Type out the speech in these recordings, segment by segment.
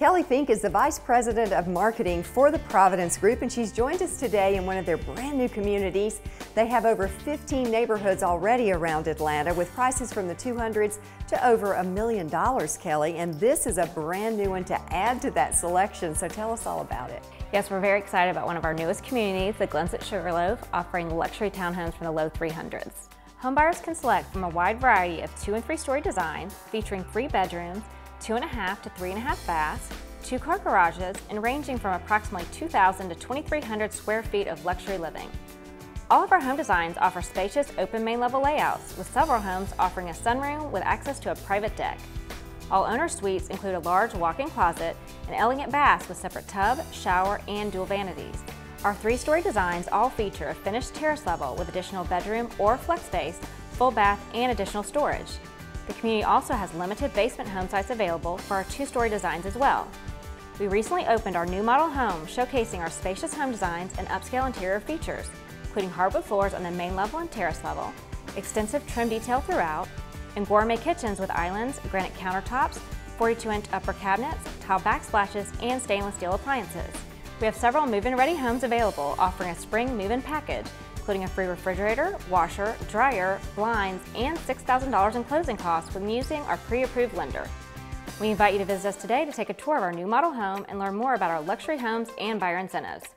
Kelly Fink is the Vice President of Marketing for the Providence Group, and she's joined us today in one of their brand new communities. They have over 15 neighborhoods already around Atlanta with prices from the 200s to over a million dollars, Kelly. And this is a brand new one to add to that selection, so tell us all about it. Yes, we're very excited about one of our newest communities, the Glens at Sugarloaf, offering luxury townhomes from the low 300s. Homebuyers can select from a wide variety of two and three story designs featuring three bedrooms, two and a half to three and a half baths, two car garages, and ranging from approximately 2,000 to 2,300 square feet of luxury living. All of our home designs offer spacious open main level layouts, with several homes offering a sunroom with access to a private deck. All owner suites include a large walk-in closet and elegant baths with separate tub, shower, and dual vanities. Our three-story designs all feature a finished terrace level with additional bedroom or flex space, full bath, and additional storage. The community also has limited basement home sites available for our two-story designs as well. We recently opened our new model home showcasing our spacious home designs and upscale interior features, including hardwood floors on the main level and terrace level, extensive trim detail throughout, and gourmet kitchens with islands, granite countertops, 42-inch upper cabinets, tile backsplashes, and stainless steel appliances. We have several move-in ready homes available offering a spring move-in package including a free refrigerator, washer, dryer, blinds, and $6,000 in closing costs when using our pre-approved lender. We invite you to visit us today to take a tour of our new model home and learn more about our luxury homes and buyer incentives.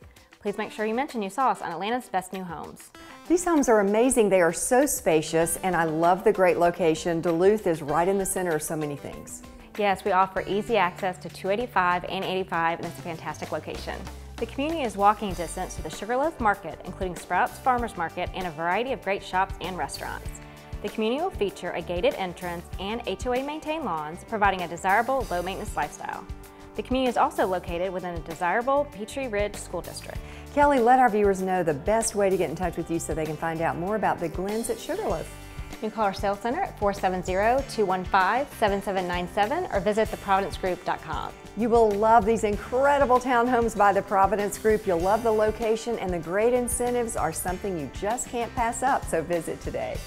Please make sure you mention you saw us on Atlanta's Best New Homes. These homes are amazing. They are so spacious, and I love the great location. Duluth is right in the center of so many things. Yes, we offer easy access to 285 and 85, and it's a fantastic location. The community is walking distance to the Sugarloaf Market, including Sprouts Farmers Market and a variety of great shops and restaurants. The community will feature a gated entrance and HOA-maintained lawns, providing a desirable low-maintenance lifestyle. The community is also located within a desirable Peachtree Ridge School District. Kelly, let our viewers know the best way to get in touch with you so they can find out more about the Glens at Sugarloaf. You can call our sales center at 470-215-7797 or visit theprovidencegroup.com. You will love these incredible townhomes by the Providence Group. You'll love the location and the great incentives are something you just can't pass up, so visit today.